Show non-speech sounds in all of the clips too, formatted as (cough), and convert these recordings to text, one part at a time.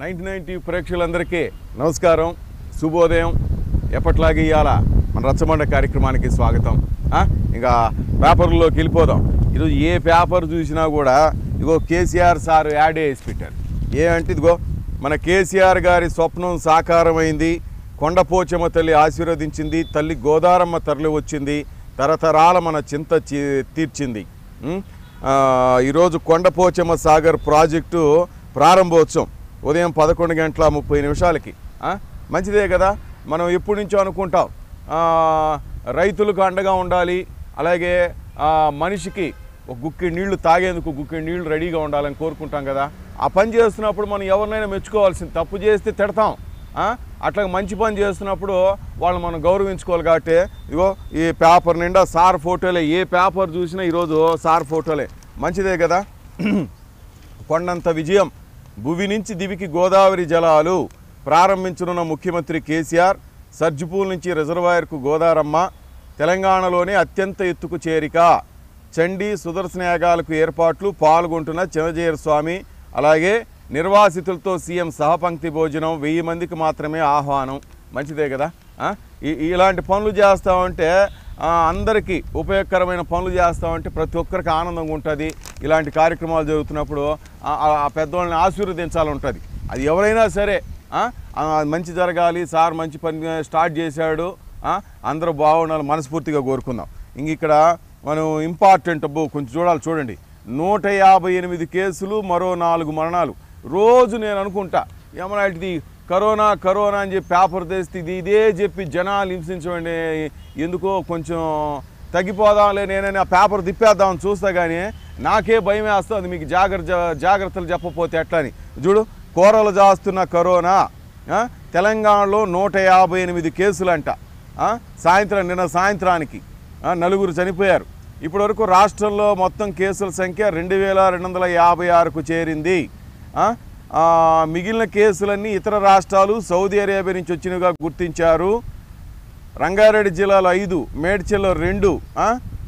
Ninety ninety ప్రేక్షకులందరికీ నమస్కారం శుభోదయం. ఎప్పట్లాగే ఇవాళ మన రచ్చబండ కార్యక్రమానికి స్వాగతం. ఇంకా పేపర్లోకి వెళ్ళిపోదాం. ఈరోజు ఏ పేపర్ చూసినా కూడా ఇగో కేసీఆర్ సార్ యాడ్ వేసి పెట్టారు. ఏ అంటే ఇదిగో మన కేసీఆర్ గారి స్వప్నం సాకారమైంది కొండపోచమ్మ తల్లి ఆశీర్వదించింది తల్లి గోదారమ్మ తరలి వచ్చింది తరతరాల మన చింత తీర్చింది. ఈరోజు కొండపోచమ్మ సాగర్ ప్రాజెక్టు ప్రారంభోత్సవం. ఉదయం పదకొండు గంటల ముప్పై నిమిషాలకి. మంచిదే కదా? మనం ఎప్పటి నుంచో అనుకుంటాం. రైతులకు అండగా ఉండాలి. అలాగే మనిషికి ఒక గుక్కి నీళ్ళు తాగేందుకు గుక్కి నీళ్ళు రెడీగా ఉండాలని కోరుకుంటాం కదా? ఆ పని చేస్తున్నప్పుడు మనం ఎవరినైనా మెచ్చుకోవాల్సింది. తప్పు చేస్తే తిడతాం. అట్లా మంచి పని చేస్తున్నప్పుడు వాళ్ళు మనం గౌరవించుకోవాలి కాబట్టి ఇగో ఈ పేపర్ నిండా సార్ ఫోటోలే. ఏ పేపర్ చూసినా ఈరోజు సార్ ఫోటోలే. మంచిదే కదా? (clears throat) కొండంత విజయం భువి నుంచి దివికి గోదావరి జలాలు ప్రారంభించనున్న ముఖ్యమంత్రి కేసీఆర్ సర్జిపూల్ నుంచి రిజర్వాయర్కు గోదారమ్మ తెలంగాణలోనే అత్యంత ఎత్తుకు చేరిక. చండీ సుదర్శన యాగాలకు ఏర్పాట్లు పాల్గొంటున్న చిన్నజీర స్వామి అలాగే నిర్వాసితులతో సీఎం సహపంక్తి భోజనం వెయ్యి మందికి మాత్రమే ఆహ్వానం. మంచిదే కదా? ఇలాంటి పనులు చేస్తామంటే అందరికీ ఉపయోగకరమైన పనులు చేస్తామంటే ప్రతి ఒక్కరికి ఆనందంగా ఉంటుంది. ఇలాంటి కార్యక్రమాలు జరుగుతున్నప్పుడు ఆ- పెద్దవాళ్ళని ఆశీర్వదించాలి ఉంటుంది అది ఎవరైనా సరే మంచి జరగాలి సార్ మంచి పని స్టార్ట్ చేశాడు అందరూ బాగుండాలి మనస్ఫూర్తిగా కోరుకుందాం. ఇంక ఇక్కడ మనం ఇంపార్టెంట్ కొంచెం చూడాలి చూడండి. నూట యాభై ఎనిమిది కేసులు మరో నాలుగు మరణాలు. రోజు నేను అనుకుంటా ఏమన్నా ఇది కరోనా కరోనా అని చెప్పి పేపర్ తెస్తే ఇది ఇదే చెప్పి జనాలు హింసించండి ఎందుకో కొంచెం తగ్గిపోదాంలే నేనని ఆ పేపర్ తిప్పేద్దామని చూస్తా కానీ నాకే భయం వేస్తుంది. మీకు జాగ్రత్త జాగ్రత్తలు చెప్పపోతే ఎట్లా అని చూడు కూరలు జాస్తున్న కరోనా తెలంగాణలో నూట యాభై ఎనిమిది కేసులంట. సాయంత్రం నిన్న సాయంత్రానికి నలుగురు చనిపోయారు. ఇప్పటివరకు రాష్ట్రంలో మొత్తం కేసుల సంఖ్య రెండు వేల రెండు వందల యాభై ఆరుకు చేరింది. మిగిలిన కేసులన్నీ ఇతర రాష్ట్రాలు సౌదీ అరేబియా నుంచి వచ్చినవిగా గుర్తించారు. రంగారెడ్డి జిల్లాలో ఐదు మేడ్చల్లో రెండు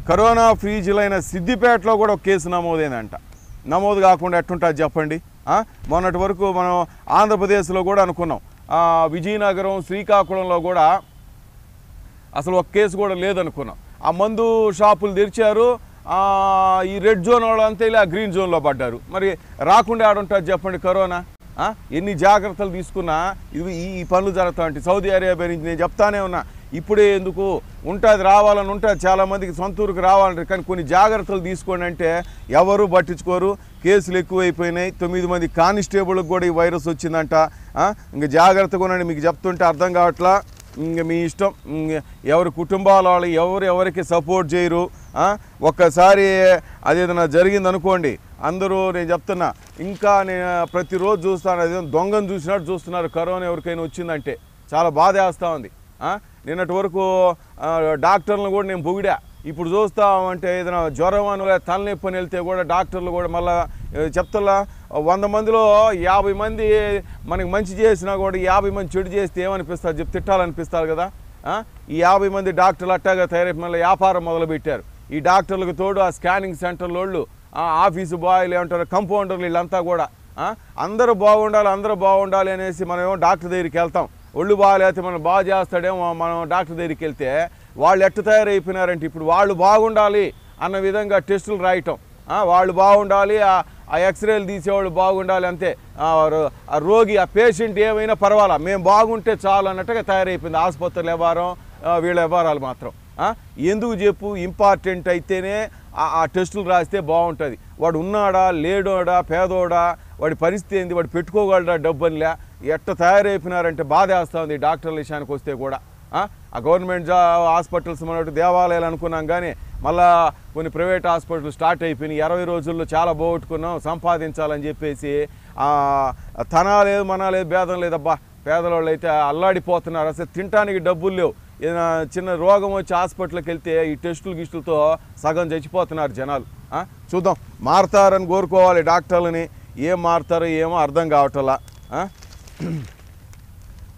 కరోనా ఫ్రీ జిల్లా అయిన సిద్దిపేటలో కూడా ఒక కేసు నమోదైందంట. నమోదు కాకుండా ఎట్టుంటుంది చెప్పండి? మొన్నటి వరకు మనం ఆంధ్రప్రదేశ్లో కూడా అనుకున్నాం. విజయనగరం శ్రీకాకుళంలో కూడా అసలు ఒక కేసు కూడా లేదనుకున్నాం. ఆ మందు షాపులు తెరిచారు. ఈ రెడ్ జోన్ వాళ్ళంతా ఇలా గ్రీన్ జోన్లో పడ్డారు. మరి రాకుండా ఆడుంటారు చెప్పండి కరోనా. ఎన్ని జాగ్రత్తలు తీసుకున్నా ఇవి ఈ పనులు జరుగుతాయంటే సౌదీ అరేబియా నుంచి నేను చెప్తానే ఉన్నా. ఇప్పుడే ఎందుకు ఉంటుంది రావాలని ఉంటుంది చాలామందికి సొంతూరుకు రావాలంటారు కానీ కొన్ని జాగ్రత్తలు తీసుకోండి అంటే ఎవరు పట్టించుకోరు. కేసులు ఎక్కువైపోయినాయి. తొమ్మిది మంది కానిస్టేబుల్కి కూడా ఈ వైరస్ వచ్చిందంట. ఇంకా జాగ్రత్తగా ఉండండి. మీకు చెప్తుంటే అర్థం కావట్లా. ఇంక మీ ఇష్టం. ఎవరి కుటుంబాల వాళ్ళు ఎవరు ఎవరికి సపోర్ట్ చేయరు. ఒక్కసారి అదేదైనా జరిగింది అనుకోండి అందరూ నేను చెప్తున్నా ఇంకా నేను ప్రతిరోజు చూస్తాను అదే దొంగను చూసినట్టు చూస్తున్నారు కరోనా ఎవరికైనా వచ్చిందంటే చాలా బాధ వేస్తూ ఉంది నిన్నటి వరకు డాక్టర్లు డాక్టర్లను కూడా నేను పొగిడా ఇప్పుడు చూస్తామంటే ఏదైనా జ్వరం అని లేదా తలనొప్పి అని వెళ్తే కూడా డాక్టర్లు కూడా మళ్ళీ చెప్తలా వంద మందిలో యాభై మంది మనకి మంచి చేసినా కూడా యాభై మంది చెడు చేస్తే ఏమనిపిస్తారు చెప్పి తిట్టాలనిపిస్తారు కదా ఈ యాభై మంది డాక్టర్లు అట్టాగా తయారై మళ్ళీ వ్యాపారం మొదలుపెట్టారు. ఈ డాక్టర్లకు తోడు ఆ స్కానింగ్ సెంటర్ వాళ్ళు ఆఫీసు బాయ్లు ఏమంటారు కంపౌండర్లు వీళ్ళంతా కూడా అందరూ బాగుండాలి అందరూ బాగుండాలి అనేసి మనం ఏమో డాక్టర్ దగ్గరికి వెళ్తాం. ఒళ్ళు బాగాలేతే మనం బాగా చేస్తాడేమో మనం డాక్టర్ దగ్గరికి వెళ్తే వాళ్ళు ఎట్టు తయారైపోయినారంటే ఇప్పుడు వాళ్ళు బాగుండాలి అన్న విధంగా టెస్టులు రాయటం. వాళ్ళు బాగుండాలి ఆ- ఎక్స్రేలు తీసేవాళ్ళు బాగుండాలి అంతే. ఆ ఆ రోగి ఆ పేషెంట్ ఏమైనా పర్వాలా? మేము బాగుంటే చాలు అన్నట్టుగా తయారైపోయింది. ఆసుపత్రులు వ్యవహారం వీళ్ళ వ్యవహారాలు మాత్రం. ఎందుకు చెప్పు? ఇంపార్టెంట్ అయితేనే ఆ- టెస్టులు రాస్తే బాగుంటుంది. వాడు ఉన్నాడా? లేడోడా? పేదోడా? వాడి పరిస్థితి ఏంది? వాడు పెట్టుకోగలడా డబ్బునిలే ఎట్ట తయారైపోయినారంటే బాధ వేస్తుంది డాక్టర్ల విషయానికి వస్తే కూడా. ఆ? గవర్నమెంట్ జా హాస్పిటల్స్ మనట్టు దేవాలయాలు అనుకున్నాం కానీ మళ్ళా కొన్ని ప్రైవేట్ హాస్పిటల్ స్టార్ట్ అయిపోయినాయి. ఇరవై రోజుల్లో చాలా పోగొట్టుకున్నాం సంపాదించాలని చెప్పేసి. తన లేదు మన లేదు భేదం లేదబ్బా. పేదవాళ్ళు అయితే అల్లాడిపోతున్నారు. అసలు తినడానికి డబ్బులు లేవు. ఏదైనా చిన్న రోగం వచ్చి హాస్పిటల్కి వెళ్తే ఈ టెస్టులు గిస్టులతో సగం చచ్చిపోతున్నారు జనాలు. చూద్దాం. మారతారని కోరుకోవాలి డాక్టర్లని. ఏం మారుతారో ఏమో అర్థం కావటంలా.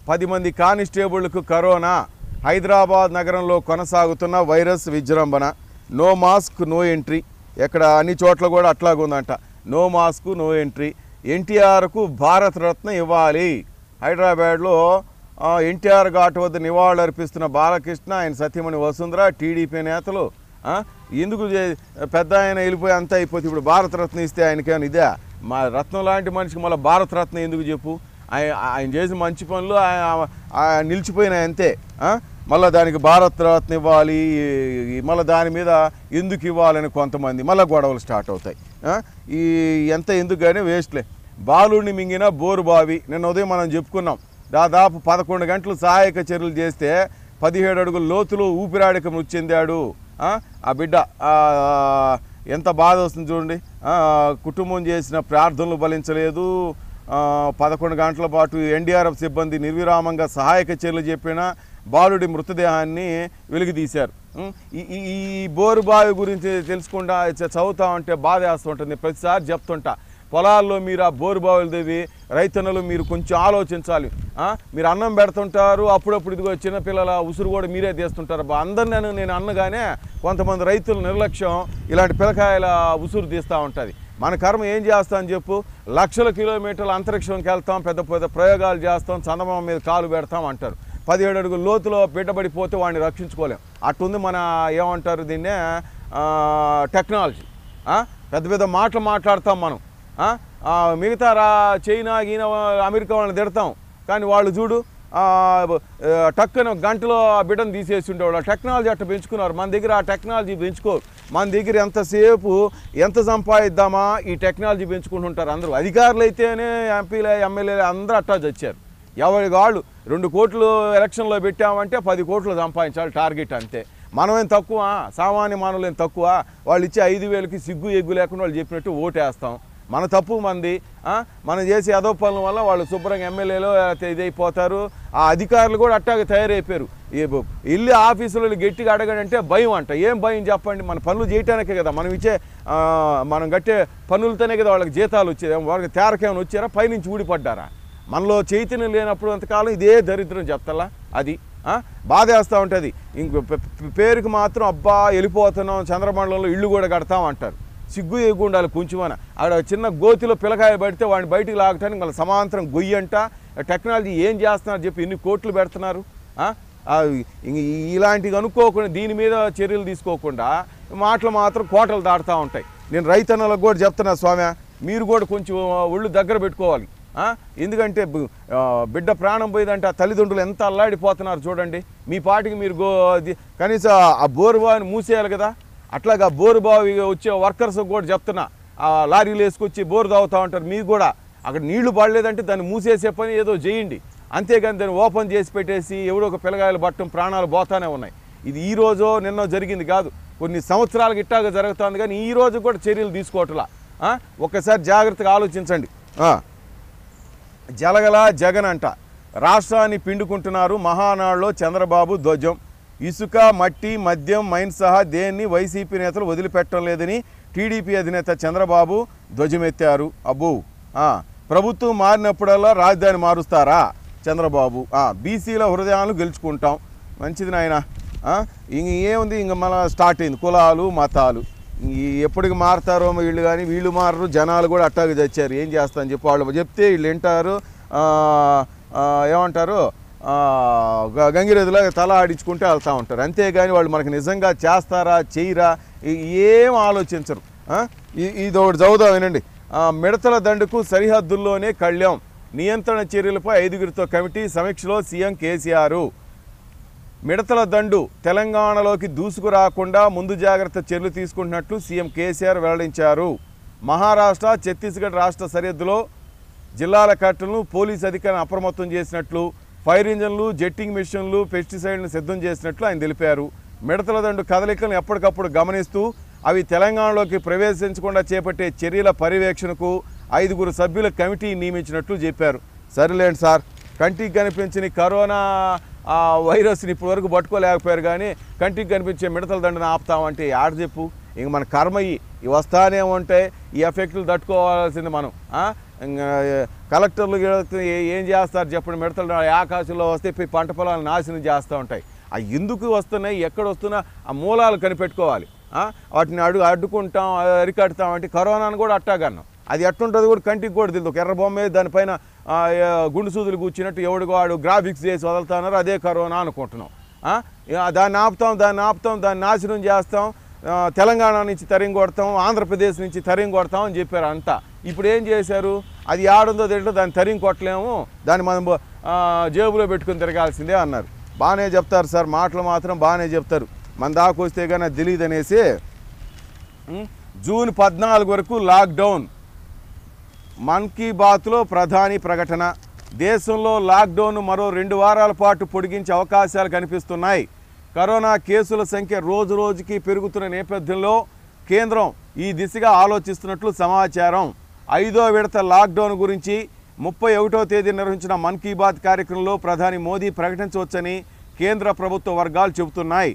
పది మంది కానిస్టేబుళ్ళకు కరోనా. హైదరాబాద్ నగరంలో కొనసాగుతున్న వైరస్ విజృంభణ. No mask no entry. ఎక్కడ అన్ని చోట్ల కూడా అట్లాగుందంట నో మాస్క్ నో ఎంట్రీ. ఎన్టీఆర్కు భారతరత్న ఇవ్వాలి. హైదరాబాద్లో ఎన్టీఆర్ ఘాట్ వద్ద నివాళులు అర్పిస్తున్న బాలకృష్ణ ఆయన సత్యమణి వసుంధర టీడీపీ నేతలు ఎందుకు పెద్ద ఆయన వెళ్ళిపోయి అంతా అయిపోతే ఇప్పుడు భారతరత్న ఇస్తే ఆయనకేమైనా ఇదే? మా రత్నం లాంటి మనిషికి మళ్ళీ భారతరత్న ఎందుకు చెప్పు? ఆయన ఆయన చేసిన మంచి పనులు ఆయన నిలిచిపోయినాయి అంతే మళ్ళీ దానికి భారతరత్న ఇవ్వాలి మళ్ళీ దాని మీద ఎందుకు ఇవ్వాలని కొంతమంది మళ్ళీ గొడవలు స్టార్ట్ అవుతాయి ఈ ఎంత ఎందుకు కానీ వేస్ట్లే. బాలుడిని మింగిన బోరు బావి. నిన్న ఉదయం మనం చెప్పుకున్నాం దాదాపు పదకొండు గంటలు సహాయక చర్యలు చేస్తే పదిహేడు అడుగుల లోతులో ఊపిరాడక మృతి చెందాడు. ఆ? బిడ్డ ఎంత బాధ వస్తుంది చూడండి. కుటుంబం చేసిన ప్రార్థనలు ఫలించలేదు. పదకొండు గంటల పాటు ఎన్డీఆర్ఎఫ్ సిబ్బంది నిర్విరామంగా సహాయక చర్యలు చెప్పిన బాలుడి మృతదేహాన్ని వెలుగుదీశారు ఈ ఈ- బోరు బావి గురించి తెలుసుకుంటా చదువుతా ఉంటే బాధ వేస్తుంటుంది ప్రతిసారి చెప్తుంటా. పొలాల్లో మీరు ఆ బోరు బావులు దేవి రైతన్నలు మీరు కొంచెం ఆలోచించాలి. మీరు అన్నం పెడుతుంటారు అప్పుడప్పుడు ఇదిగో చిన్నపిల్లల ఉసురు కూడా మీరే తీస్తుంటారు బా. అందరిని నేను- అన్నగానే కొంతమంది రైతుల నిర్లక్ష్యం ఇలాంటి పిల్లకాయల ఉసురు తీస్తూ ఉంటుంది. మన కర్మ ఏం చేస్తామని చెప్పు? లక్షల కిలోమీటర్ల అంతరిక్షంకి వెళ్తాం పెద్ద పెద్ద ప్రయోగాలు చేస్తాం చందమామ మీద కాలు పెడతాం అంటారు. పదిహేడు అడుగుల లోతులో బిడ్డబడిపోతే వాడిని రక్షించుకోలేం. అట్టుంది మన ఏమంటారు దీన్నే? టెక్నాలజీ. పెద్ద పెద్ద మాటలు మాట్లాడతాం మనం. మిగతా రా చైనా గీనా అమెరికా వాళ్ళని తిడతాం. కానీ వాళ్ళు చూడు టక్కున గంటలో ఆ బిడ్డను తీసేసి ఉండేవాళ్ళు. ఆ టెక్నాలజీ అట్ట పెంచుకున్నారు. మన దగ్గర ఆ టెక్నాలజీ పెంచుకోరు మన దగ్గర ఎంతసేపు ఎంత సంపాదిద్దామా ఈ టెక్నాలజీ పెంచుకుంటుంటారు అందరూ. అధికారులు అయితేనే ఎంపీలే ఎమ్మెల్యేలు అందరూ అట్టా చచ్చారు. ఎవరి వాళ్ళు రెండు కోట్లు ఎలక్షన్లో పెట్టామంటే పది కోట్లు సంపాదించాలి టార్గెట్ అంతే. మనమేం తక్కువ? సామాన్య మానవులేం తక్కువ? వాళ్ళు ఇచ్చే ఐదు వేలకి సిగ్గు ఎగ్గు లేకుండా వాళ్ళు చెప్పినట్టు ఓటేస్తాం. మన తప్పు మంది మనం చేసే అదో పనుల వల్ల వాళ్ళు శుభ్రంగా ఎమ్మెల్యేలు ఇదైపోతారు. ఆ అధికారులు కూడా అట్టాగా తయారైపోయారు. ఇల్లు ఆఫీసులలో గట్టిగా అడగడంటే భయం అంట. ఏం భయం చెప్పండి? మన పనులు చేయటానికే కదా. మనం ఇచ్చే మనం కట్టే పనులతోనే కదా వాళ్ళకి జీతాలు వచ్చేది. వాళ్ళకి తేరకేమైనా వచ్చారా? పైనుంచి ఊడిపడ్డారా? మనలో చైతన్యం లేనప్పుడు అంతకాలం ఇదే దరిద్రం చెప్తలా? అది బాధ బాధేస్తూ ఉంటుంది. ఇంక పే- పేరుకి మాత్రం అబ్బా వెళ్ళిపోతున్నాం చంద్రమండలంలో ఇల్లు కూడా కడతాం అంటారు. సిగ్గు ఎగ్గు ఉండాలి కొంచెమన. అక్కడ చిన్న గోతిలో పిల్లకాయ పడితే వాడిని బయటికి లాగటానికి మళ్ళీ సమాంతరం గొయ్యి అంట టెక్నాలజీ ఏం చేస్తున్నారు చెప్పి ఎన్ని కోట్లు పెడుతున్నారు? ఇలాంటివి అనుకోకుండా దీని మీద చర్యలు తీసుకోకుండా మాటలు మాత్రం కోటలు దాటుతూ ఉంటాయి. నేను రైతన్నలకు కూడా చెప్తున్నా స్వామి మీరు కూడా కొంచెం ఒళ్ళు దగ్గర పెట్టుకోవాలి. ఎందుకంటే బిడ్డ ప్రాణం పోయిందంటే ఆ తల్లిదండ్రులు ఎంత అల్లాడిపోతున్నారు చూడండి. మీ పాటికి మీరు గో అది- కనీసం ఆ బోరు మూసేయాలి కదా. అట్లాగా బోరు బావి వచ్చే వర్కర్స్ కూడా చెప్తున్నా ఆ లారీలు వేసుకొచ్చి బోరు తాగుతూ ఉంటారు మీరు కూడా. అక్కడ నీళ్ళు పడలేదంటే దాన్ని మూసేసే పని ఏదో చేయండి. అంతేగాని దాన్ని ఓపెన్ చేసి పెట్టేసి ఎవడో ఒక పిల్లగాయలు పట్టడం ప్రాణాలు పోతానే ఉన్నాయి. ఇది ఈ రోజో నిన్నో జరిగింది కాదు. కొన్ని సంవత్సరాలకు ఇట్టాగా జరుగుతుంది కానీ ఈ రోజు కూడా చర్యలు తీసుకోవట్లా. ఆ? ఒక్కసారి జాగ్రత్తగా ఆలోచించండి. జలగల జగన్ అంట రాష్ట్రాన్ని పిండుకుంటున్నారు మహానాడులో చంద్రబాబు ధ్వజం. ఇసుక మట్టి మద్యం మైన్ సహా దేన్ని వైసీపీ నేతలు వదిలిపెట్టడం లేదని టీడీపీ అధినేత చంద్రబాబు ధ్వజమెత్తారు. అబ్బో! ప్రభుత్వం మారినప్పుడల్లా రాజధాని మారుస్తారా? చంద్రబాబు. బీసీల హృదయాలను గెలుచుకుంటాం. మంచిది నాయన. ఇంక ఏముంది? ఇంక మన స్టార్ట్ అయింది. కులాలు మతాలు. ఎప్పటికి మారుతారో వీళ్ళు కానీ వీళ్ళు మారరు జనాలు కూడా అట్టాగే తెచ్చారు. ఏం చేస్తారని చెప్పి వాళ్ళు చెప్తే వీళ్ళు వింటారు. ఏమంటారు? ఆ, గ- గంగిరెద్దులాగా తల ఆడించుకుంటే వెళ్తూ ఉంటారు. అంతేగాని వాళ్ళు మనకు నిజంగా చేస్తారా చేయరా ఏం ఆలోచించరు. ఇది ఒకటి చదువుదాం వినండి. మిడతల దండుకు సరిహద్దుల్లోనే కళ్యాం. నియంత్రణ చర్యలపై ఐదుగురితో కమిటీ సమీక్షలో సీఎం కేసీఆర్. మిడతల దండు తెలంగాణలోకి దూసుకురాకుండా ముందు జాగ్రత్త చర్యలు తీసుకుంటున్నట్లు సీఎం కేసీఆర్ వెల్లడించారు. మహారాష్ట్ర ఛత్తీస్గఢ్ రాష్ట్ర సరిహద్దులో జిల్లాల కట్టలను పోలీస్ అధికారులను అప్రమత్తం చేసినట్లు ఫైర్ ఇంజన్లు జెట్టింగ్ మిషన్లు పెస్టిసైడ్లను సిద్ధం చేసినట్లు ఆయన తెలిపారు. మిడతల దండు కదలికలను ఎప్పటికప్పుడు గమనిస్తూ అవి తెలంగాణలోకి ప్రవేశించకుండా చేపట్టే చర్యల పర్యవేక్షణకు ఐదుగురు సభ్యుల కమిటీ నియమించినట్లు చెప్పారు. సరేలేండి సార్ కంటికి కనిపించని కరోనా వైరస్ని ఇప్పటి వరకు పట్టుకోలేకపోయారు కానీ కంటికి కనిపించే మిడతల దండను ఆపుతామంటే ఆడ చెప్పు. ఇంక మన కర్మ ఇవి వస్తానే ఉంటాయి ఈ ఎఫెక్ట్లు తట్టుకోవాల్సింది మనం కలెక్టర్లు ఏం చేస్తారు చెప్పండి మిడతలు ఆకాశంలో వస్తే పంట పొలాలు నాశనం చేస్తూ ఉంటాయి. ఆ ఎందుకు వస్తున్నాయి ఎక్కడ వస్తున్నా ఆ మూలాలు కనిపెట్టుకోవాలి. వాటిని అడుగు అడ్డుకుంటాం అరికడతాం అంటే కరోనాను కూడా అట్టాగన్నాం. అది ఎట్టుంటుంది కూడా కంటికి కూడా తెలియదు. ఒక ఎర్ర బొమ్మే దానిపైన గుండు సూదులు కూర్చున్నట్టు ఎవడు వాడు గ్రాఫిక్స్ చేసి వదులుతున్నారు అదే కరోనా అనుకుంటున్నాం. దాన్ని ఆపుతాం దాన్ని ఆపుతాం దాన్ని నాశనం చేస్తాం. తెలంగాణ నుంచి తరిం కొడతాం ఆంధ్రప్రదేశ్ నుంచి తరిం కొడతాం అని చెప్పారు అంతా. ఇప్పుడు ఏం చేశారు? అది ఆడుందో తెలియదు దాన్ని తరిం కొట్టలేము దాన్ని మనం జేబులో పెట్టుకుని తిరగాల్సిందే అన్నారు. బాగానే చెప్తారు సార్ మాటలు మాత్రం బాగానే చెప్తారు. మన దాకా వస్తే కానీ అది తెలియదు అనేసి జూన్ పద్నాలుగు వరకు లాక్డౌన్. మన్ కీ బాత్లో ప్రధాని ప్రకటన. దేశంలో లాక్డౌన్ మరో రెండు వారాల పాటు పొడిగించే అవకాశాలు కనిపిస్తున్నాయి. కరోనా కేసుల సంఖ్య రోజు రోజుకి పెరుగుతున్న నేపథ్యంలో కేంద్రం ఈ దిశగా ఆలోచిస్తున్నట్లు సమాచారం. ఐదో విడత లాక్డౌన్ గురించి ముప్పై ఒకటో తేదీ నిర్వహించిన మన్ కీ బాత్ కార్యక్రమంలో ప్రధాని మోదీ ప్రకటించవచ్చని కేంద్ర ప్రభుత్వ వర్గాలు చెబుతున్నాయి.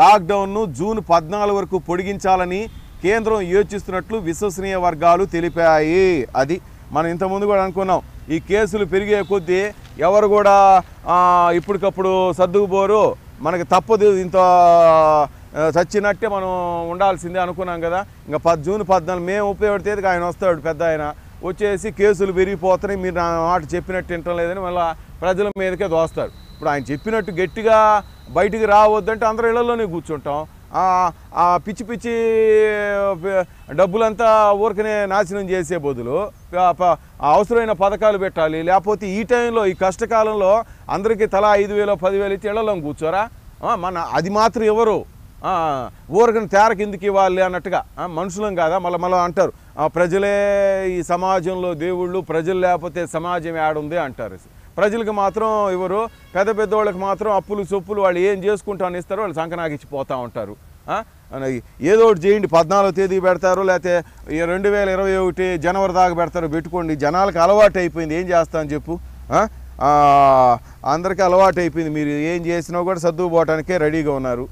లాక్డౌన్ను జూన్ పద్నాలుగు వరకు పొడిగించాలని కేంద్రం యోచిస్తున్నట్లు విశ్వసనీయ వర్గాలు తెలిపాయి. అది మనం ఇంతకుముందు కూడా అనుకున్నాం. ఈ కేసులు పెరిగే కొద్దీ ఎవరు కూడా ఇప్పటికప్పుడు సర్దుకుపోరు. మనకి తప్పదు ఇంత చచ్చినట్టే మనం ఉండాల్సిందే అనుకున్నాం కదా. ఇంకా పద్ జూన్ పద్నాలుగు మేము ఉపయోగపడితే ఆయన వస్తాడు పెద్ద ఆయన. వచ్చేసి కేసులు పెరిగిపోతున్నాయి మీరు నా మాట చెప్పినట్టు వింటం లేదని మళ్ళీ ప్రజల మీదకే దోస్తారు ఇప్పుడు ఆయన చెప్పినట్టు గట్టిగా బయటికి రావద్దంటే అందరూ ఇళ్ళలోనే కూర్చుంటాం. ఆ పిచ్చి పిచ్చి డబ్బులంతా ఊరికనే నాశనం చేసే బదులు అవసరమైన పథకాలు పెట్టాలి. లేకపోతే ఈ టైంలో ఈ కష్టకాలంలో అందరికీ తలా ఐదు వేలు పదివేలు ఇచ్చి ఇళ్ళలో కూర్చోరా? మన అది మాత్రం ఎవరు? ఊరకని తేర కిందికి ఇవ్వాలి అన్నట్టుగా. మనుషులం కాదా? మళ్ళీ మళ్ళీ అంటారు. ప్రజలే ఈ సమాజంలో దేవుళ్ళు ప్రజలు లేకపోతే సమాజం ఏడుంది అంటారు. ప్రజలకు మాత్రం ఇవ్వరు పెద్ద పెద్దవాళ్ళకి మాత్రం అప్పులు సొప్పులు వాళ్ళు ఏం చేసుకుంటాను ఇస్తారో వాళ్ళు సంకనాగిచ్చి పోతూ ఉంటారు. ఏదో ఒకటి చేయండి. పద్నాలుగో తేదీ పెడతారు లేకపోతే రెండు వేల ఇరవై ఒకటి జనవరి దాకా పెడతారు. పెట్టుకోండి. జనాలకు అలవాటు అయిపోయింది. ఏం చేస్తాను చెప్పు. అందరికీ అలవాటు అయిపోయింది. మీరు ఏం చేసినా కూడా సర్దుకుపోవటానికే రెడీగా ఉన్నారు.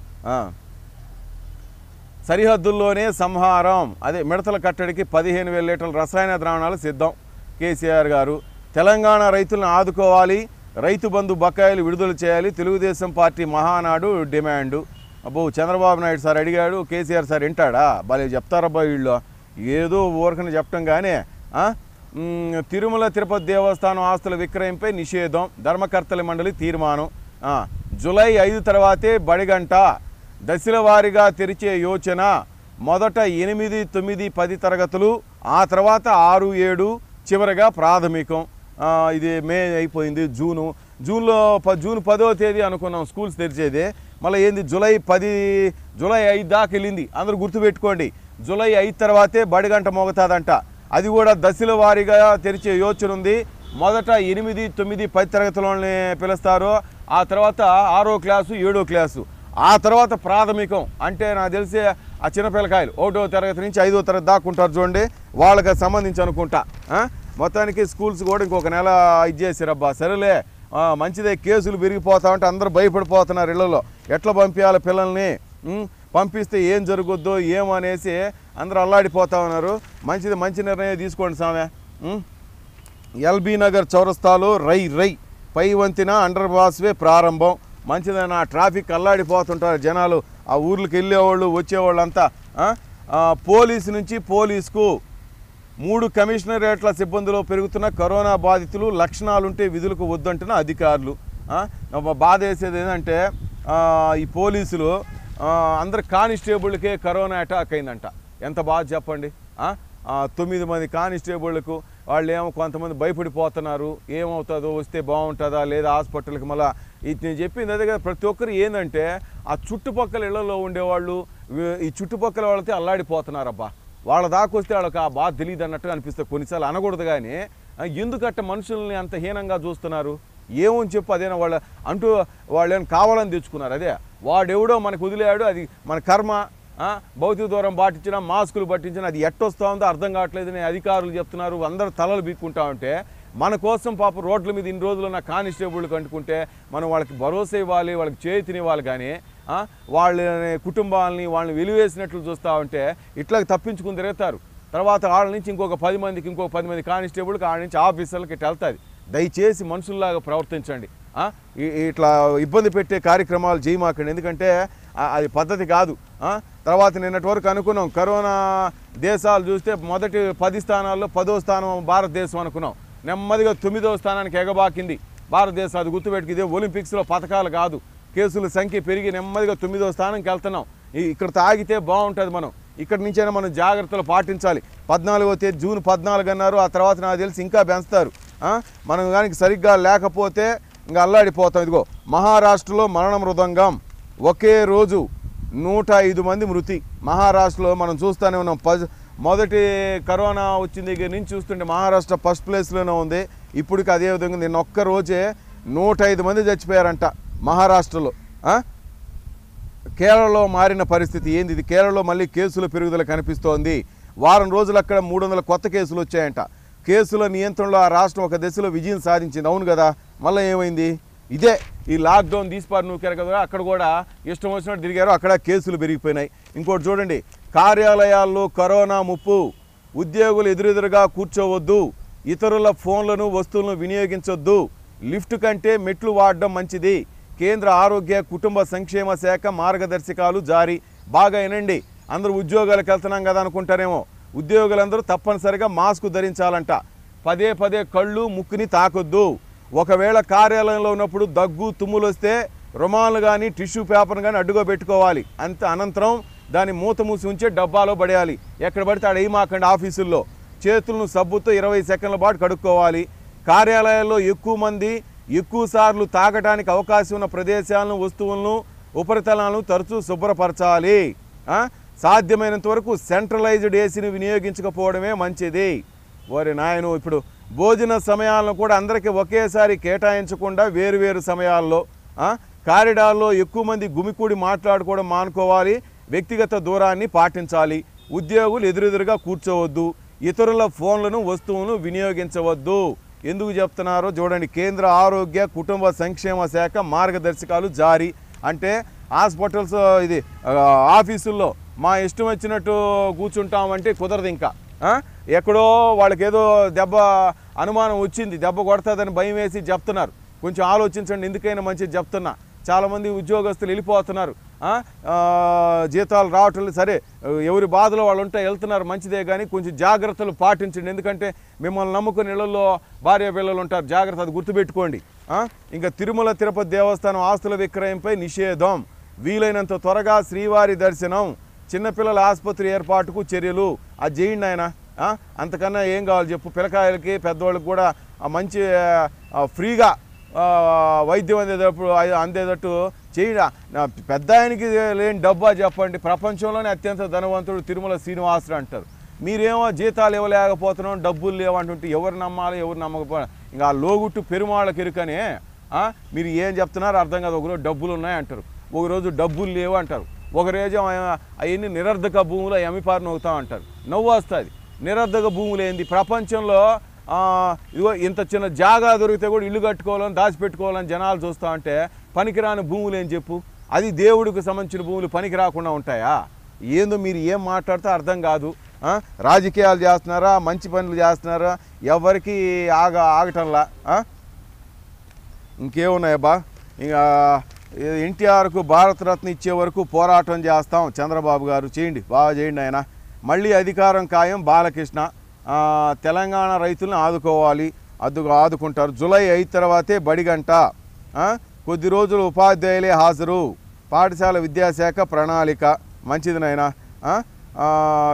సరిహద్దుల్లోనే సంహారం. అదే మిడతల కట్టడికి పదిహేను వేల లీటర్ల రసాయన ద్రావణాలు సిద్ధం. కేసీఆర్ గారు తెలంగాణ రైతులను ఆదుకోవాలి రైతు బంధు బకాయిలు విడుదల చేయాలి తెలుగుదేశం పార్టీ మహానాడు డిమాండు. అబ్బో చంద్రబాబు నాయుడు సార్ అడిగాడు కేసీఆర్ సార్ వింటాడా? భలే చెప్తారబ్బా వీళ్ళు. ఏదో ఊరకని చెప్పటం కానీ తిరుమల తిరుపతి దేవస్థానం ఆస్తుల విక్రయంపై నిషేధం ధర్మకర్తల మండలి తీర్మానం. జులై జూలై ఐదు తర్వాతే బడిగంట. దశల వారీగా తెరిచే యోచన మొదట ఎనిమిది తొమ్మిది పది తరగతులు ఆ తర్వాత ఆరు ఏడు చివరగా ప్రాథమికం. ఇది మే అయిపోయింది జూను. జూన్లో ప జూన్ పదో తేదీ అనుకున్నాం స్కూల్స్ తెరిచేది. మళ్ళీ ఏంది జూలై పది జూలై ఐదు దాకా వెళ్ళింది. అందరూ గుర్తుపెట్టుకోండి జూలై ఐదు తర్వాతే బడిగంట మోగుతుందంట. అది కూడా దశల వారీగా తెరిచే యోచన ఉంది. మొదట ఎనిమిది తొమ్మిది పది తరగతులని పిలుస్తారు ఆ తర్వాత ఆరో క్లాసు ఏడో క్లాసు. ఆ తర్వాత ప్రాథమికం అంటే నాకు తెలిసి ఆ చిన్నపిల్లకాయలు ఒకటో తరగతి నుంచి ఐదో తరగతి దాకా ఉంటారు చూడండి. వాళ్ళకి సంబంధించి అనుకుంటా. మొత్తానికి స్కూల్స్ కూడా ఇంకొక నెల ఇది సరేలే. మంచిదే కేసులు విరిగిపోతా ఉంటే అందరూ భయపడిపోతున్నారు ఇళ్ళలో. ఎట్లా పంపించాలి పిల్లల్ని? పంపిస్తే ఏం జరుగుద్దో ఏమో అనేసి అందరూ అల్లాడిపోతా ఉన్నారు. మంచిది మంచి నిర్ణయం తీసుకోండి సామె. ఎల్బీ నగర్ చౌరస్తాలో రై రై పై వంతిన అండర్ పాస్వే ప్రారంభం. మంచిదని ఆ ట్రాఫిక్ అల్లాడిపోతుంటారు జనాలు. ఆ ఊర్లకు వెళ్ళేవాళ్ళు వచ్చేవాళ్ళంతా పోలీసు నుంచి పోలీసుకు మూడు కమిషనరేట్ల సిబ్బందిలో పెరుగుతున్న కరోనా బాధితులు లక్షణాలుంటే విధులకు వద్దంటున్న అధికారులు. బాధ వేసేది ఏంటంటే ఈ పోలీసులు అందరు కానిస్టేబుల్కే కరోనా అటాక్ అయిందంట. ఎంత బాధ చెప్పండి. తొమ్మిది మంది కానిస్టేబుళ్ళకు వాళ్ళు ఏమో కొంతమంది భయపడిపోతున్నారు. ఏమవుతుందో వస్తే బాగుంటుందా లేదా హాస్పిటల్కి మళ్ళీ ఇది నేను చెప్పింది అదే కదా ప్రతి ఒక్కరు ఏంటంటే ఆ చుట్టుపక్కల ఇళ్ళలో ఉండేవాళ్ళు ఈ చుట్టుపక్కల వాళ్ళతో అల్లాడిపోతున్నారబ్బా. వాళ్ళ దాకా వస్తే వాళ్ళకి ఆ బాధ తెలియదు అన్నట్టుగా అనిపిస్తుంది కొన్నిసార్లు అనకూడదు కానీ ఎందుకంటే ఎందుకట్ట మనుషుల్ని అంత హీనంగా చూస్తున్నారు? ఏమని చెప్పు అదేనా వాళ్ళ అంటూ వాళ్ళు ఏమైనా కావాలని తెచ్చుకున్నారు? అదే వాడెవడో మనకు వదిలేడు అది మన కర్మ భౌతిక దూరం పాటించినా మాస్కులు పట్టించినా అది ఎట్టొస్తా ఉందో అర్థం కావట్లేదని అధికారులు చెప్తున్నారు అందరూ తలలు బీక్కుంటా ఉంటే మన కోసం పాప రోడ్ల మీద ఇన్ని రోజులు ఉన్న కానిస్టేబుల్ కంటుకుంటే మనం వాళ్ళకి భరోసా ఇవ్వాలి వాళ్ళకి చేతినివ్వాలి కానీ వాళ్ళని వాళ్ళ కుటుంబాలని వాళ్ళని వెలివేసినట్లు చూస్తూ ఉంటే ఇట్లా తప్పించుకుని తిరుగుతారు. తర్వాత వాళ్ళ నుంచి ఇంకొక పది మందికి ఇంకొక పది మంది కానిస్టేబుల్కి వాళ్ళ నుంచి ఆఫీసర్లకి ఇట్లా వెళ్తుంది. దయచేసి మనుషుల్లాగా ప్రవర్తించండి. ఇట్లా ఇబ్బంది పెట్టే కార్యక్రమాలు చేయమాకండి. ఎందుకంటే అది పద్ధతి కాదు. తర్వాత నిన్నటి వరకు అనుకున్నాం కరోనా దేశాలు చూస్తే మొదటి పది స్థానాల్లో పదో స్థానం భారతదేశం అనుకున్నాం. నెమ్మదిగా తొమ్మిదవ స్థానానికి ఎగబాకింది. భారతదేశం అది గుర్తుపెట్టుకు ఇదే ఒలింపిక్స్లో పథకాలు కాదు. కేసుల సంఖ్య పెరిగి నెమ్మదిగా తొమ్మిదో స్థానంకి వెళ్తున్నాం. ఇక్కడ తాగితే బాగుంటుంది మనం. ఇక్కడి నుంచైనా మనం జాగ్రత్తలు పాటించాలి. పద్నాలుగో తేదీ జూన్ పద్నాలుగు అన్నారు. ఆ తర్వాత నాకు తెలిసి ఇంకా పెంచుతారు. మనం కానీ సరిగ్గా లేకపోతే ఇంకా అల్లాడిపోతాం. ఇదిగో మహారాష్ట్రలో మరణ మృదంగం. ఒకే రోజు నూట ఐదు మంది మృతి. మహారాష్ట్రలో మనం చూస్తూనే ఉన్నాం. మొదటి కరోనా వచ్చిన దగ్గర నుంచి చూస్తుంటే మహారాష్ట్ర ఫస్ట్ ప్లేస్లోనే ఉంది. ఇప్పటికి అదే విధంగా నిన్న ఒక్క రోజే నూట ఐదు మంది చచ్చిపోయారంట మహారాష్ట్రలో. కేరళలో మారిన పరిస్థితి ఏంది? ఇది కేరళలో మళ్ళీ కేసుల పెరుగుదల కనిపిస్తోంది. వారం రోజులు అక్కడ మూడు వందల కొత్త కేసులు వచ్చాయంట. కేసుల నియంత్రణలో ఆ రాష్ట్రం ఒక దశలో విజయం సాధించింది. అవును కదా? మళ్ళీ ఏమైంది? ఇదే ఈ లాక్డౌన్ తీసిపారు నూకారు కదా? అక్కడ కూడా ఇష్టం వచ్చినట్టు తిరిగారు. అక్కడ కేసులు పెరిగిపోయినాయి. ఇంకోటి చూడండి. కార్యాలయాల్లో కరోనా ముప్పు ఉద్యోగులు ఎదురెదురుగా కూర్చోవద్దు ఇతరుల ఫోన్లను వస్తువులను వినియోగించొద్దు లిఫ్ట్ కంటే మెట్లు వాడడం మంచిది. కేంద్ర ఆరోగ్య కుటుంబ సంక్షేమ శాఖ మార్గదర్శకాలు జారీ. బాగా వినండి. అందరూ ఉద్యోగాలకు వెళ్తున్నాం కదా అనుకుంటారేమో. ఉద్యోగులందరూ తప్పనిసరిగా మాస్క్ ధరించాలంట. పదే పదే కళ్ళు ముక్కుని తాకొద్దు. ఒకవేళ కార్యాలయంలో ఉన్నప్పుడు దగ్గు తుమ్ములు వస్తే రుమాలు కానీ టిష్యూ పేపర్ కానీ అడ్డుగా పెట్టుకోవాలి. అంత అనంతరం దాన్ని మూత మూసి ఉంచే డబ్బాలో పడేయాలి. ఎక్కడ పడితే ఆడ ఏమాకండి ఆఫీసుల్లో. చేతులను సబ్బుతో ఇరవై సెకండ్ల పాటు కడుక్కోవాలి. కార్యాలయాల్లో ఎక్కువ మంది ఎక్కువ సార్లు తాగడానికి అవకాశం ఉన్న ప్రదేశాలను వస్తువులను ఉపరితలాలను తరచూ శుభ్రపరచాలి. సాధ్యమైనంత వరకు సెంట్రలైజ్డ్ ఏసీని వినియోగించకపోవడమే మంచిది. వారి నాయను ఇప్పుడు భోజన సమయాలను కూడా అందరికీ ఒకేసారి కేటాయించకుండా వేరువేరు సమయాల్లో కారిడార్లో ఎక్కువ మంది గుమికూడి మాట్లాడుకోవడం మానుకోవాలి. వ్యక్తిగత దూరాన్ని పాటించాలి. ఉద్యోగులు ఎదురెదురుగా కూర్చోవద్దు. ఇతరుల ఫోన్లను వస్తువులను వినియోగించవద్దు. ఎందుకు చెప్తున్నారో చూడండి. కేంద్ర ఆరోగ్య కుటుంబ సంక్షేమ శాఖ మార్గదర్శకాలు జారీ. అంటే హాస్పిటల్స్ ఇది ఆఫీసుల్లో మా ఇష్టం వచ్చినట్టు కూర్చుంటామంటే కుదరదు ఇంకా. ఎక్కడో వాళ్ళకి ఏదో దెబ్బ అనుమానం వచ్చింది. దెబ్బ కొడతాదని భయం వేసి చెప్తున్నారు. కొంచెం ఆలోచించండి. ఎందుకైనా మంచిది చెప్తున్నా. చాలామంది ఉద్యోగస్తులు వెళ్ళిపోతున్నారు. జీతాలు రావటం సరే ఎవరి బాధలో వాళ్ళు ఉంటే వెళ్తున్నారు మంచిదే కానీ కొంచెం జాగ్రత్తలు పాటించండి. ఎందుకంటే మిమ్మల్ని నమ్ముకుని ఇళ్ళలో భార్య పిల్లలు ఉంటారు. జాగ్రత్త అది గుర్తుపెట్టుకోండి. ఇంకా తిరుమల తిరుపతి దేవస్థానం ఆస్తుల విక్రయంపై నిషేధం. వీలైనంత త్వరగా శ్రీవారి దర్శనం. చిన్నపిల్లల ఆసుపత్రి ఏర్పాటుకు చర్యలు. అది చేయండి ఆయన అంతకన్నా ఏం కావాలి చెప్పు. పిల్లకాయలకి పెద్దవాళ్ళకి కూడా మంచి ఫ్రీగా వైద్యం అందేటప్పుడు అందేటట్టు చేయ నా పెద్ద ఆయనకి లేని డబ్బా చెప్పండి. ప్రపంచంలోనే అత్యంత ధనవంతుడు తిరుమల శ్రీనివాసుడు అంటారు. మీరేమో జీతాలు ఇవ్వలేకపోతున్నాం డబ్బులు లేవంటుంటే ఎవరు నమ్మాలి ఎవరు నమ్మకపో? ఇంకా ఆ లోగుట్టు పెరుమాళ్ళకి ఇరుకనే మీరు ఏం చెప్తున్నారు అర్థం కాదు. ఒకరోజు డబ్బులు ఉన్నాయి అంటారు. ఒకరోజు డబ్బులు లేవు అంటారు. ఒకరోజు అవన్నీ నిరర్ధక భూములు ఎమిపారిని అవుతాం అంటారు. నవ్వు వస్తుంది. నిరర్ధక భూములు ఏంది? ప్రపంచంలో ఇదిగో ఇంత చిన్న జాగా దొరికితే కూడా ఇల్లు కట్టుకోవాలని దాచిపెట్టుకోవాలని జనాలు చూస్తా అంటే పనికిరాని భూములు ఏం చెప్పు? అది దేవుడికి సంబంధించిన భూములు పనికి రాకుండా ఉంటాయా? ఏందో మీరు ఏం మాట్లాడితే అర్థం కాదు. రాజకీయాలు చేస్తున్నారా? మంచి పనులు చేస్తున్నారా? ఎవరికి ఆగ ఆగటంలా? ఇంకేమున్నాయబ్బా? ఇంకా ఎన్టీఆర్కు భారతరత్న ఇచ్చే వరకు పోరాటం చేస్తాం చంద్రబాబు గారు. చేయండి. బాగా చేయండి ఆయన. మళ్ళీ అధికారం ఖాయం బాలకృష్ణ. తెలంగాణ రైతులను ఆదుకోవాలి. అద్దు ఆదుకుంటారు. జూలై అయిన తర్వాతే బడిగంట. కొద్ది రోజులు ఉపాధ్యాయులే హాజరు. పాఠశాల విద్యాశాఖ ప్రణాళిక. మంచిది నాయన.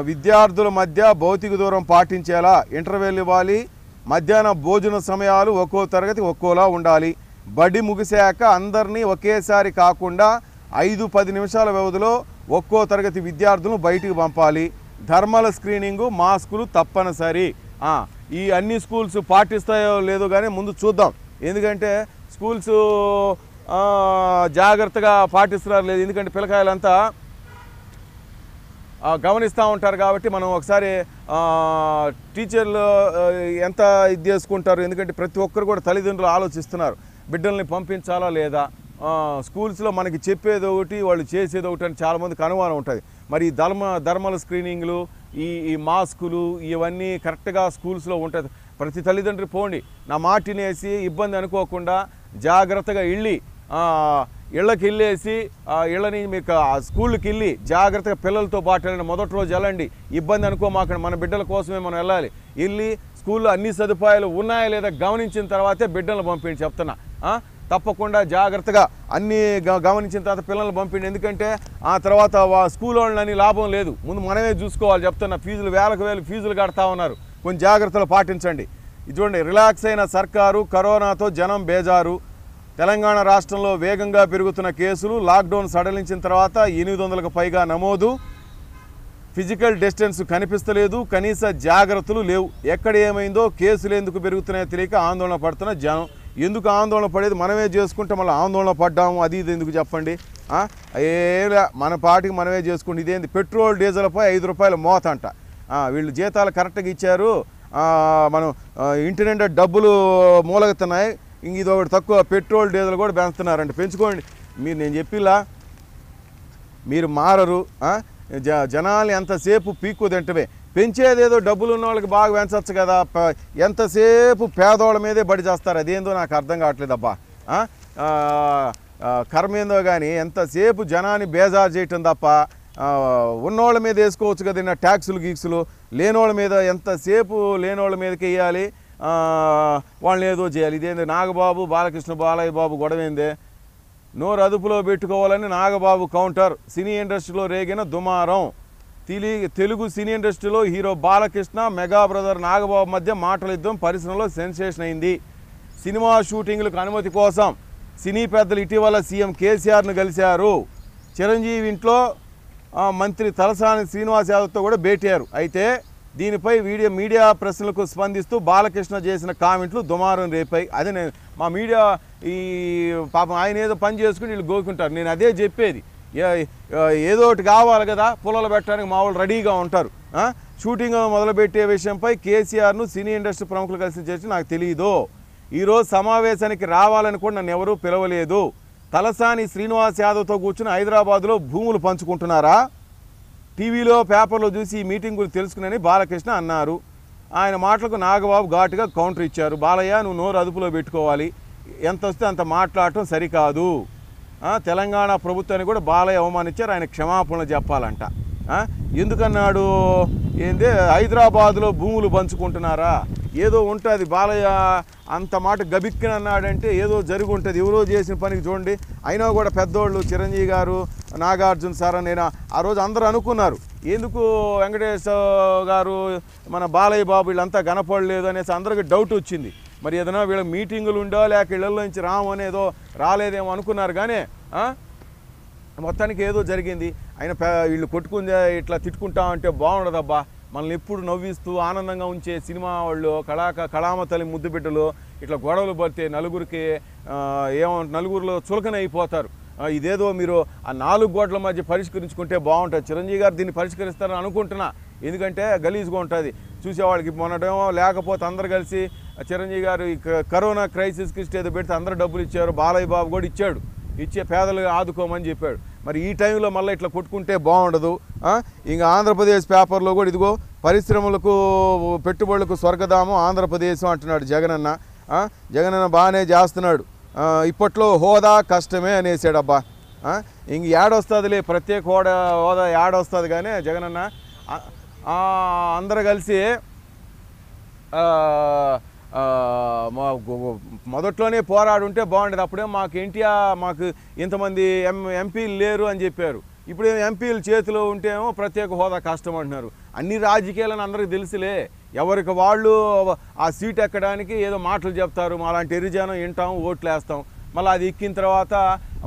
విద్యార్థుల మధ్య భౌతిక దూరం పాటించేలా ఇంటర్వెల్ ఇవ్వాలి. మధ్యాహ్న భోజన సమయాలు ఒక్కో తరగతి ఒక్కోలా ఉండాలి. బడి ముగిసాక అందరినీ ఒకేసారి కాకుండా ఐదు పది నిమిషాల వ్యవధిలో ఒక్కో తరగతి విద్యార్థులను బయటికి పంపాలి. ధర్మల స్క్రీనింగు మాస్కులు తప్పనిసరి. ఈ అన్ని స్కూల్స్ పాటిస్తాయో లేదో కానీ ముందు చూద్దాం. ఎందుకంటే స్కూల్స్ జాగ్రత్తగా పాటిస్తున్నారు లేదు. ఎందుకంటే పిల్లకాయలంతా గమనిస్తూ ఉంటారు కాబట్టి మనం ఒకసారి టీచర్లు ఎంత ఇది చేసుకుంటారు? ఎందుకంటే ప్రతి ఒక్కరు కూడా తల్లిదండ్రులు ఆలోచిస్తున్నారు. బిడ్డల్ని పంపించాలా లేదా? స్కూల్స్లో మనకి చెప్పేది ఒకటి వాళ్ళు చేసేది ఒకటి అని చాలామందికి అనుమానం ఉంటుంది. మరి ఈ ధర్మ ధర్మల స్క్రీనింగ్లు ఈ ఈ మాస్కులు ఇవన్నీ కరెక్ట్గా స్కూల్స్లో ఉంటుంది. ప్రతి తల్లిదండ్రులు పోండి. నా మాటినేసి ఇబ్బంది అనుకోకుండా జాగ్రత్తగా వెళ్ళి ఇళ్ళకి వెళ్ళేసి ఇళ్ళని మీకు ఆ స్కూల్కి వెళ్ళి జాగ్రత్తగా పిల్లలతో పాటు వెళ్ళండి. మొదటి రోజు వెళ్ళండి. ఇబ్బంది అనుకోమాకండి. మన బిడ్డల కోసమే మనం వెళ్ళాలి. వెళ్ళి స్కూల్లో అన్ని సదుపాయాలు ఉన్నాయా లేదా గమనించిన తర్వాతే బిడ్డలను పంపించి చెప్తున్నా. తప్పకుండా జాగ్రత్తగా అన్నీ గ- గమనించిన తర్వాత పిల్లల్ని పంపిండి. ఎందుకంటే ఆ తర్వాత వా- స్కూల్ వాళ్ళని లాభం లేదు. ముందు మనమే చూసుకోవాలి. చెప్తున్నా ఫీజులు వేలకు వేలు ఫీజులు కడతా ఉన్నారు. కొంచెం జాగ్రత్తలు పాటించండి. చూడండి రిలాక్స్ అయిన సర్కారు కరోనాతో జనం బేజారు. తెలంగాణ రాష్ట్రంలో వేగంగా పెరుగుతున్న కేసులు లాక్డౌన్ సడలించిన తర్వాత ఎనిమిది వందలకు పైగా నమోదు. ఫిజికల్ డిస్టెన్స్ కనిపిస్తలేదు. కనీస జాగ్రత్తలు లేవు. ఎక్కడ ఏమైందో కేసులు ఎందుకు పెరుగుతున్నాయో తెలియక ఆందోళన పడుతున్న జనం. ఎందుకు ఆందోళన పడేది? మనమే చేసుకుంటే మళ్ళీ ఆందోళన పడ్డాము. అది ఇది ఎందుకు చెప్పండి? ఏలా మన పాటికి మనమే చేసుకుంటే ఇదేంది? పెట్రోల్ డీజిల్పై ఐదు రూపాయల మోత అంట. వీళ్ళు జీతాలు కరెక్ట్గా ఇచ్చారు. మనం ఇంటి నిండా డబ్బులు మూలగుతున్నాయి. ఇంక ఇది ఒకటి తక్కువ పెట్రోల్ డీజిల్ కూడా పెంచుతున్నారంట. పెంచుకోండి. మీరు నేను చెప్పిలా మీరు మారరు. జ జనాలు ఎంతసేపు పీక్కు తింటవే? పెంచేదేదో డబ్బులు ఉన్న వాళ్ళకి బాగా పెంచవచ్చు కదా. ఎంతసేపు పేదోళ్ళ మీదే బడి చేస్తారు? అదేందో నాకు అర్థం కావట్లేదు అబ్బా కానీ ఎంతసేపు జనాన్ని బేజారు చేయటం తప్ప ఆ, ఉన్నోళ్ళ మీద వేసుకోవచ్చు కదా ట్యాక్సులు గీక్సులు. లేనోళ్ళ మీద ఎంతసేపు లేనోళ్ళ మీదకి వేయాలి? వాళ్ళని ఏదో చేయాలి. ఇదేంది నాగబాబు బాలకృష్ణ బాలయ్య బాబు గొడవేందే నోరు అదుపులో పెట్టుకోవాలని నాగబాబు కౌంటర్. సినీ ఇండస్ట్రీలో రేగిన దుమారం. తెలుగు సినీ ఇండస్ట్రీలో hero Balakrishna mega brother Nagababu మధ్య మాటల యుద్ధం పరిశ్రమలో సెన్సేషన్ అయింది. సినిమా షూటింగ్లకు అనుమతి కోసం సినీ పెద్దలు ఇటీవల సీఎం కేసీఆర్ను కలిశారు. చిరంజీవి ఇంట్లో మంత్రి తలసాని శ్రీనివాస్ యాదవ్తో కూడా భేటీయారు. అయితే దీనిపై వీడియో మీడియా ప్రశ్నలకు స్పందిస్తూ బాలకృష్ణ చేసిన కామెంట్లు దుమారం రేపాయి. అదే నేను మా మీడియా ఈ పాపం ఆయన ఏదో పని చేసుకుని వీళ్ళు గోకుంటారు. నేను అదే చెప్పేది. ఏదో ఒకటి కావాలి కదా పొలాలు పెట్టడానికి మా వాళ్ళు రెడీగా ఉంటారు. షూటింగ్ మొదలుపెట్టే విషయంపై కేసీఆర్ను సినీ ఇండస్ట్రీ ప్రముఖులు కలిసి చేసి నాకు తెలియదు ఈరోజు సమావేశానికి రావాలని కూడా నన్ను ఎవరూ పిలవలేదు. తలసాని శ్రీనివాస్ యాదవ్తో కూర్చుని హైదరాబాద్లో భూములు పంచుకుంటున్నారా? టీవీలో పేపర్లో చూసి ఈ మీటింగ్ గురించి తెలుసుకునని బాలకృష్ణ అన్నారు. ఆయన మాటలకు నాగబాబు ఘాటుగా కౌంటర్ ఇచ్చారు. బాలయ్య నువ్వు నోరు అదుపులో పెట్టుకోవాలి. ఎంత వస్తే అంత మాట్లాడటం సరికాదు. తెలంగాణ ప్రభుత్వాన్ని కూడా బాలయ్య అవమానించారు. ఆయన క్షమాపణలు చెప్పాలంట. ఎందుకన్నాడు? ఏంది? హైదరాబాద్లో భూములు పంచుకుంటున్నారా? ఏదో ఉంటుంది బాలయ్య అంత మాట గబిక్కిన అన్నాడంటే ఏదో జరిగి ఉంటుంది ఎవరో చేసిన పనికి చూడండి. అయినా కూడా పెద్దోళ్ళు చిరంజీవి గారు నాగార్జున సార్ అని నేను ఆ రోజు అందరూ అనుకున్నారు. ఎందుకు వెంకటేష్ గారు మన బాలయ్య బాబు వీళ్ళంతా కనపడలేదు అనేసి అందరికీ డౌట్ వచ్చింది. మరి ఏదైనా వీళ్ళ మీటింగులు ఉండో లేక ఇళ్ళల్లో నుంచి రాము అనేదో రాలేదేమో అనుకున్నారు కానీ మొత్తానికి ఏదో జరిగింది. ఆయన వీళ్ళు కొట్టుకుందే ఇట్లా తిట్టుకుంటా ఉంటే బాగుండదబ్బా. మనల్ని ఎప్పుడు నవ్విస్తూ ఆనందంగా ఉంచే సినిమా వాళ్ళు కళాక కళామ తల్లి ముద్దు బిడ్డలు ఇట్లా గొడవలు పడితే నలుగురికి ఏమో నలుగురిలో చులకన అయిపోతారు. ఇదేదో మీరు ఆ నాలుగు గోట్ల మధ్య పరిష్కరించుకుంటే బాగుంటుంది. చిరంజీవి గారు దీన్ని పరిష్కరిస్తారని అనుకుంటున్నా. ఎందుకంటే గలీజ్గా ఉంటుంది. చూసేవాళ్ళకి మొన్నటేమో లేకపోతే అందరు కలిసి చిరంజీవి గారు ఈ కరోనా క్రైసిస్కి ఏదో పెడితే అందరూ డబ్బులు ఇచ్చారు బాలయ్య బాబు కూడా ఇచ్చాడు. ఇచ్చే పేదలు ఆదుకోమని చెప్పాడు. మరి ఈ టైంలో మళ్ళీ ఇట్లా కొట్టుకుంటే బాగుండదు ఇంకా ఆంధ్రప్రదేశ్ పేపర్లో కూడా ఇదిగో పరిశ్రమలకు పెట్టుబడులకు స్వర్గధామం ఆంధ్రప్రదేశం అంటున్నాడు జగనన్న జగనన్న బాగానే చేస్తున్నాడు. ఇప్పట్లో హోదా కష్టమే అనేసాడు అబ్బా. ఇంక ఏడొస్తుందిలే ప్రత్యేక హోదా హోదా ఏడొస్తుంది కానీ జగనన్న అందరు కలిసి మా మొదట్లోనే పోరాడుంటే బాగుండేది. అప్పుడే మాకు ఎన్టీఆర్ మాకు ఇంతమంది ఎం ఎంపీలు లేరు అని చెప్పారు. ఇప్పుడు ఎంపీలు చేతిలో ఉంటేమో ప్రత్యేక హోదా కష్టం అంటున్నారు అన్ని రాజకీయాలని అందరికీ తెలుసులే. ఎవరికి వాళ్ళు ఆ సీట్ ఎక్కడానికి ఏదో మాటలు చెప్తారు. మా అలాంటి ఎరిజానం వింటాం ఓట్లు వేస్తాం మళ్ళీ అది ఎక్కిన తర్వాత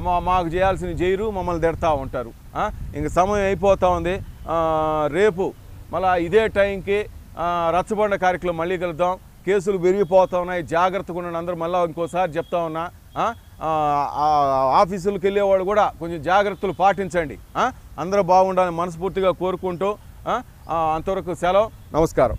మా మాకు చేయాల్సిన చేయరు మమ్మల్ని తిడతా ఉంటారు. ఇంక సమయం అయిపోతూ ఉంది. రేపు మళ్ళీ ఇదే టైంకి రచ్చబండ కార్యక్రమం మళ్ళీ కలుద్దాం. కేసులు పెరిగిపోతా ఉన్నాయి జాగ్రత్తగా ఉండండి. అందరూ మళ్ళీ ఇంకోసారి చెప్తా ఉన్నా. ఆఫీసులకు వెళ్ళేవాడు కూడా కొంచెం జాగ్రత్తలు పాటించండి. అందరూ బాగుండాలని మనస్ఫూర్తిగా కోరుకుంటూ అంతవరకు సెలవు. నమస్కారం.